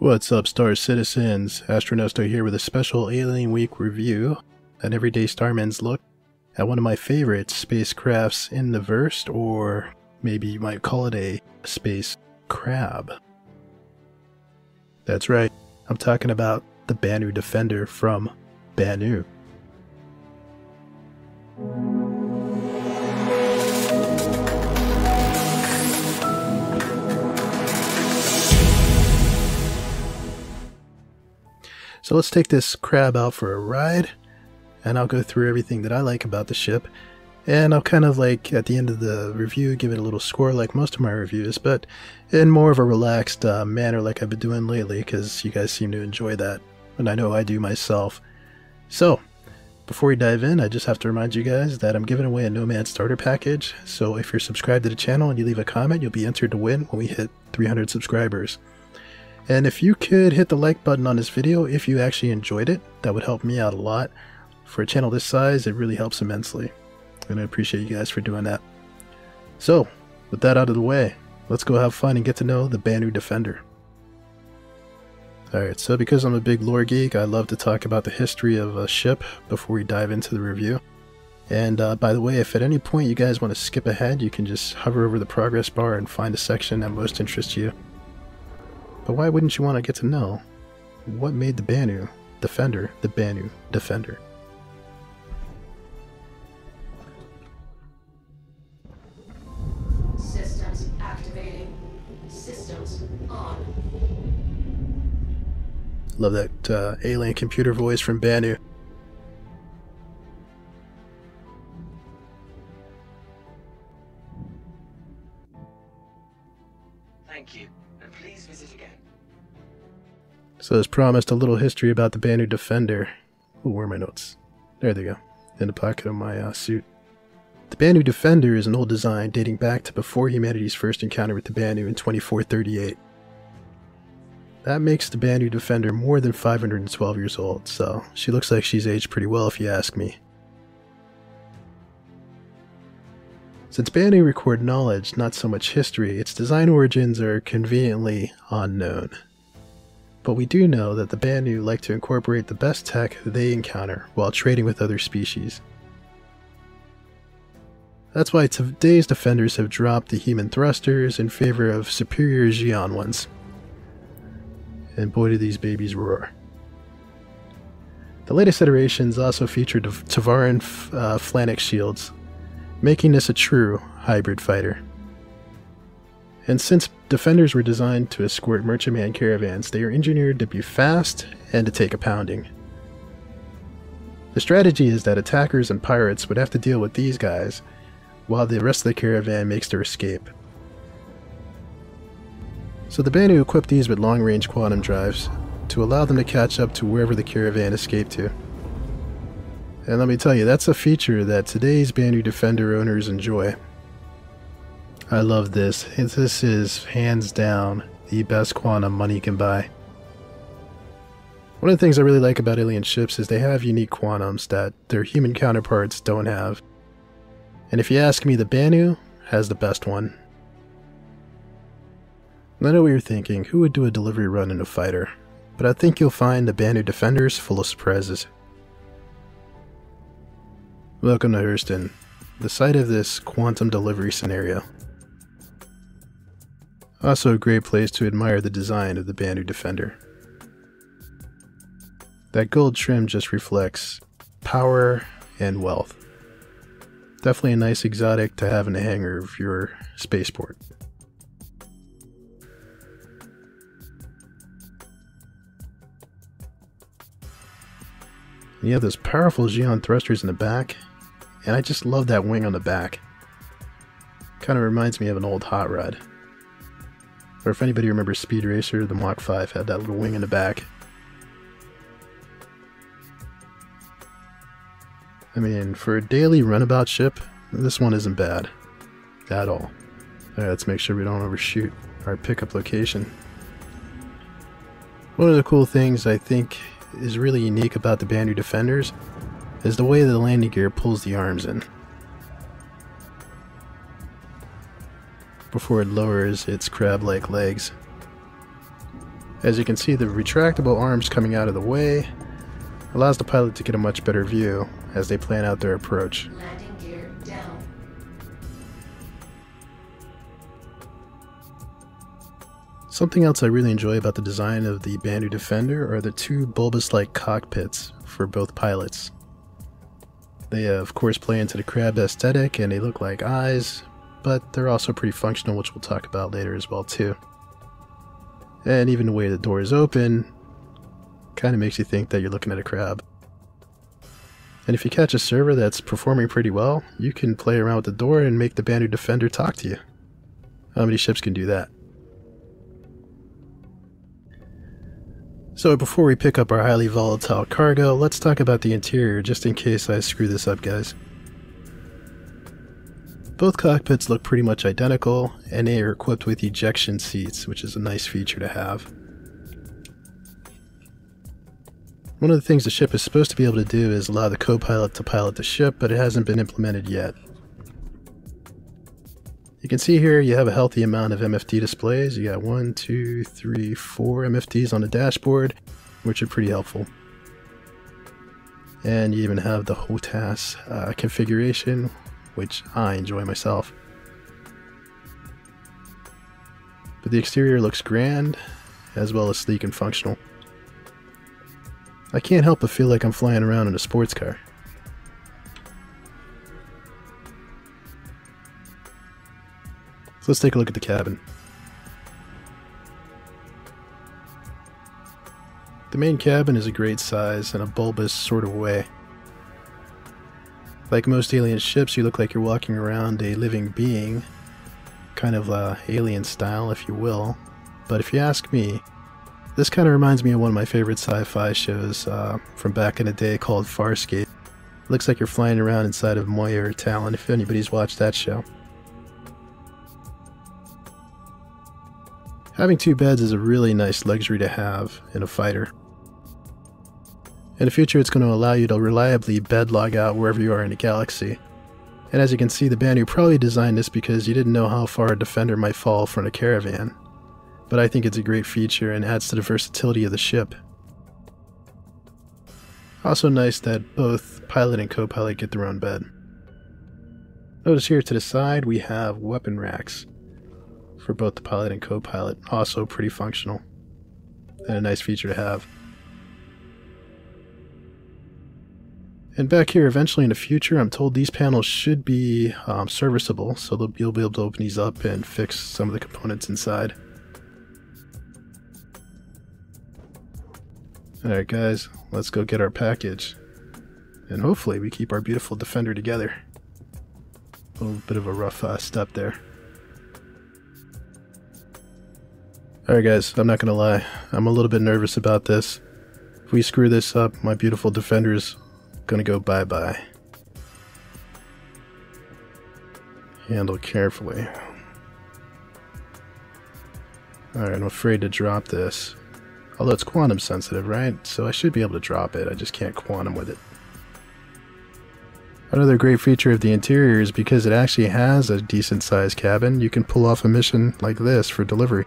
What's up, Star Citizens? Astronesto here with a special Alien Week review, an everyday Starman's look at one of my favorite spacecrafts in the verse, or maybe you might call it a space crab. That's right, I'm talking about the Banu Defender from Banu. So let's take this crab out for a ride, and I'll go through everything that I like about the ship, and I'll kind of like, at the end of the review, give it a little score like most of my reviews, but in more of a relaxed uh, manner like I've been doing lately, because you guys seem to enjoy that, and I know I do myself. So, before we dive in, I just have to remind you guys that I'm giving away a Nomad starter package, so if you're subscribed to the channel and you leave a comment, you'll be entered to win when we hit 300 subscribers. And if you could hit the like button on this video if you actually enjoyed it, that would help me out a lot. For a channel this size, it really helps immensely. And I appreciate you guys for doing that. So, with that out of the way, let's go have fun and get to know the Banu Defender. Alright, so because I'm a big lore geek, I love to talk about the history of a ship before we dive into the review. And uh, by the way, if at any point you guys want to skip ahead, you can just hover over the progress bar and find a section that most interests you. But why wouldn't you want to get to know what made the Banu Defender the Banu Defender? Systems activating. Systems on. Love that uh, alien computer voice from Banu. Thank you, and please visit again. So as promised, a little history about the Banu Defender. Ooh, where my notes? There they go, in the pocket of my uh, suit. The Banu Defender is an old design dating back to before humanity's first encounter with the Banu in 2438. That makes the Banu Defender more than 512 years old, so she looks like she's aged pretty well if you ask me. Since Banu record knowledge, not so much history, its design origins are conveniently unknown. But we do know that the Banu like to incorporate the best tech they encounter while trading with other species. That's why today's defenders have dropped the human thrusters in favor of superior Xi'an ones. And boy do these babies roar. The latest iterations also featured Tevarin uh, Phalanx shields, making this a true hybrid fighter. And since defenders were designed to escort merchantman caravans, they are engineered to be fast and to take a pounding. The strategy is that attackers and pirates would have to deal with these guys, while the rest of the caravan makes their escape. So the Banu equipped these with long-range quantum drives to allow them to catch up to wherever the caravan escaped to. And let me tell you, that's a feature that today's Banu Defender owners enjoy. I love this. This is hands down the best quantum money can buy. One of the things I really like about alien ships is they have unique quantums that their human counterparts don't have. And if you ask me, the Banu has the best one. I know what you're thinking, who would do a delivery run in a fighter? But I think you'll find the Banu Defenders full of surprises. Welcome to Hurston, the site of this quantum delivery scenario. Also a great place to admire the design of the Banu Defender. That gold trim just reflects power and wealth. Definitely a nice exotic to have in the hangar of your spaceport. You have those powerful Xi'an thrusters in the back, and I just love that wing on the back. Kind of reminds me of an old hot rod. Or if anybody remembers Speed Racer, the Mach 5 had that little wing in the back. I mean, for a daily runabout ship, this one isn't bad. At all. Alright, let's make sure we don't overshoot our pickup location. One of the cool things I think is really unique about the Banu Defenders is the way the landing gear pulls the arms in. Before it lowers its crab-like legs. As you can see, the retractable arms coming out of the way allows the pilot to get a much better view as they plan out their approach. Landing gear down. Something else I really enjoy about the design of the Banu Defender are the two bulbous-like cockpits for both pilots. They, uh, of course, play into the crab aesthetic and they look like eyes, but they're also pretty functional, which we'll talk about later as well, too. And even the way the door is open kind of makes you think that you're looking at a crab. And if you catch a server that's performing pretty well, you can play around with the door and make the Banu Defender talk to you. How many ships can do that? So before we pick up our highly volatile cargo, let's talk about the interior just in case I screw this up guys. Both cockpits look pretty much identical, and they are equipped with ejection seats, which is a nice feature to have. One of the things the ship is supposed to be able to do is allow the co-pilot to pilot the ship, but it hasn't been implemented yet. You can see here you have a healthy amount of MFT displays. You got one, two, three, four MFTs on the dashboard, which are pretty helpful. And you even have the HOTAS uh, configuration, which I enjoy myself. But the exterior looks grand, as well as sleek and functional. I can't help but feel like I'm flying around in a sports car. So let's take a look at the cabin. The main cabin is a great size in a bulbous sort of way. Like most alien ships, you look like you're walking around a living being, kind of uh, alien style, if you will. But if you ask me, this kind of reminds me of one of my favorite sci-fi shows uh, from back in the day called Farscape. looks like you're flying around inside of Moya or Talyn, if anybody's watched that show. Having two beds is a really nice luxury to have in a fighter. In the future, it's going to allow you to reliably bed log out wherever you are in the galaxy. And as you can see, the Banu probably designed this because you didn't know how far a defender might fall from a caravan. But I think it's a great feature and adds to the versatility of the ship. Also nice that both pilot and co-pilot get their own bed. Notice here to the side we have weapon racks for both the pilot and co-pilot. Also pretty functional and a nice feature to have. And back here, eventually in the future, I'm told these panels should be um, serviceable, so you'll be able to open these up and fix some of the components inside. Alright guys, let's go get our package. And hopefully we keep our beautiful Defender together. A little bit of a rough uh, step there. Alright guys, I'm not gonna lie, I'm a little bit nervous about this. If we screw this up, my beautiful Defender's gonna go bye-bye. Handle carefully. Alright, I'm afraid to drop this. Although it's quantum sensitive, right? So I should be able to drop it, I just can't quantum with it. Another great feature of the interior is because it actually has a decent sized cabin, you can pull off a mission like this for delivery.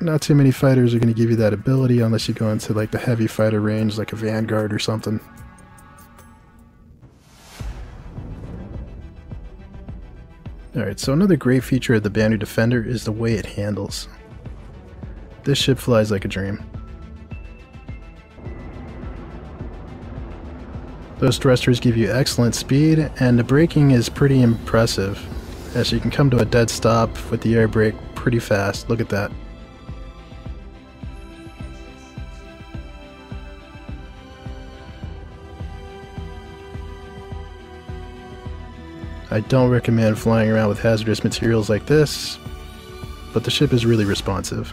Not too many fighters are going to give you that ability unless you go into like the heavy fighter range like a Vanguard or something. Alright, so another great feature of the Banu Defender is the way it handles. This ship flies like a dream. Those thrusters give you excellent speed, and the braking is pretty impressive, as you can come to a dead stop with the air brake pretty fast. Look at that. I don't recommend flying around with hazardous materials like this, but the ship is really responsive.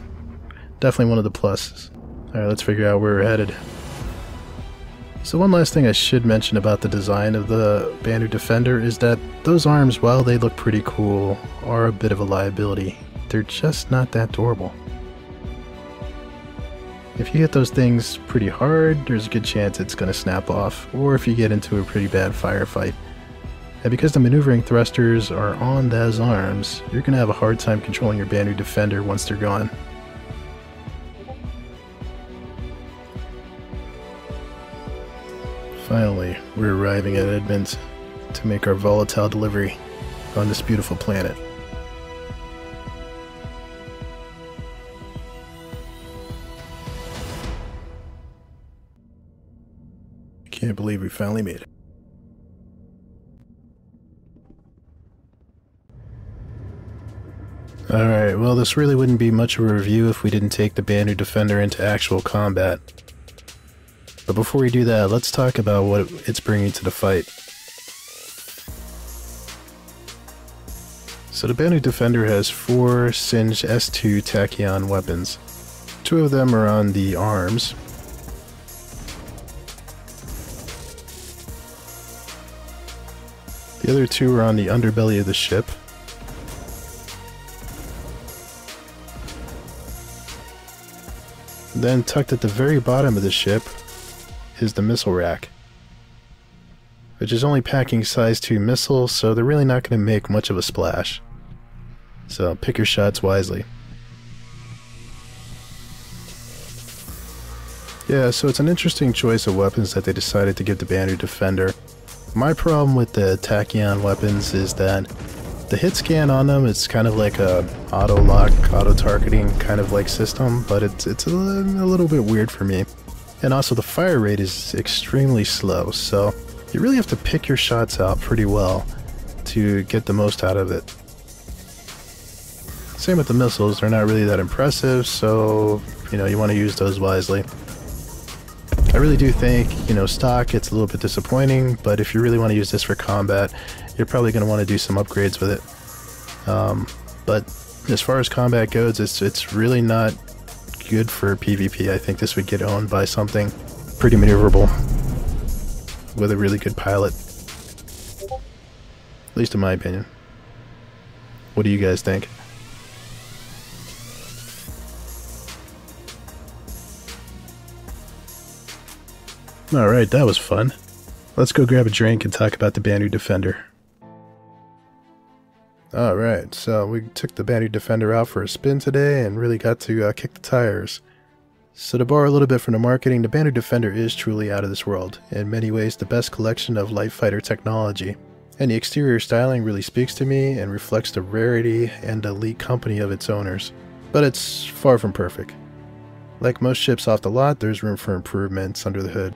Definitely one of the pluses. Alright, let's figure out where we're headed. So one last thing I should mention about the design of the Banu Defender is that those arms, while they look pretty cool, are a bit of a liability. They're just not that durable. If you hit those things pretty hard, there's a good chance it's going to snap off, or if you get into a pretty bad firefight. And because the maneuvering thrusters are on those arms, you're going to have a hard time controlling your Banu Defender once they're gone. Finally, we're arriving at Edmonds to make our volatile delivery on this beautiful planet. Can't believe we finally made it. Alright, well, this really wouldn't be much of a review if we didn't take the Banu Defender into actual combat. But before we do that, let's talk about what it's bringing to the fight. So the Banu Defender has four Singe S2 Tachyon weapons. Two of them are on the arms. The other two are on the underbelly of the ship. Then tucked at the very bottom of the ship is the missile rack, which is only packing size 2 missiles, so they're really not going to make much of a splash. So pick your shots wisely. Yeah, so it's an interesting choice of weapons that they decided to give the Banu Defender. My problem with the Tachyon weapons is that the hit scan on them is kind of like a auto lock, auto targeting kind of like system, but it's it's a, a little bit weird for me. And also the fire rate is extremely slow, so you really have to pick your shots out pretty well to get the most out of it. Same with the missiles, they're not really that impressive, so you know you want to use those wisely. I really do think, you know, stock it's a little bit disappointing, but if you really want to use this for combat, you're probably going to want to do some upgrades with it. Um, but as far as combat goes, it's it's really not good for PvP. I think this would get owned by something pretty maneuverable with a really good pilot. At least in my opinion. What do you guys think? Alright, that was fun. Let's go grab a drink and talk about the Banu Defender. Alright, so we took the Banu Defender out for a spin today and really got to uh, kick the tires. So to borrow a little bit from the marketing, the Banu Defender is truly out of this world, in many ways the best collection of light fighter technology. And the exterior styling really speaks to me and reflects the rarity and elite company of its owners. But it's far from perfect. Like most ships off the lot, there's room for improvements under the hood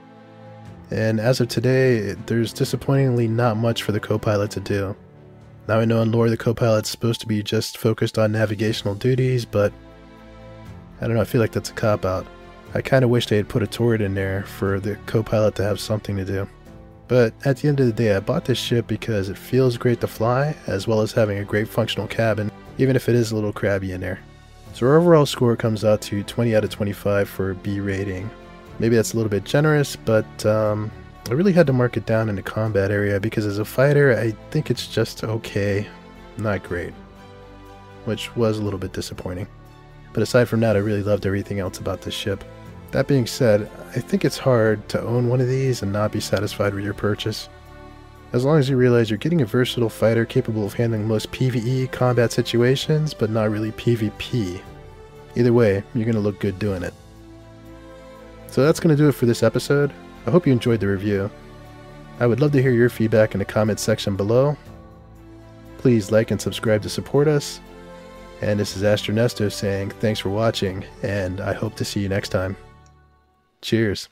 and as of today, there's disappointingly not much for the co-pilot to do. Now I know in lore the co-pilot's supposed to be just focused on navigational duties, but I don't know, I feel like that's a cop-out. I kind of wish they had put a turret in there for the co-pilot to have something to do. But at the end of the day, I bought this ship because it feels great to fly, as well as having a great functional cabin, even if it is a little crabby in there. So our overall score comes out to 20 out of 25 for B rating, Maybe that's a little bit generous, but um, I really had to mark it down in the combat area because as a fighter, I think it's just okay, not great, which was a little bit disappointing. But aside from that, I really loved everything else about this ship. That being said, I think it's hard to own one of these and not be satisfied with your purchase. As long as you realize you're getting a versatile fighter capable of handling most PvE combat situations, but not really PvP. Either way, you're going to look good doing it. So that's going to do it for this episode. I hope you enjoyed the review. I would love to hear your feedback in the comments section below. Please like and subscribe to support us. And this is Astronesto saying thanks for watching, and I hope to see you next time. Cheers.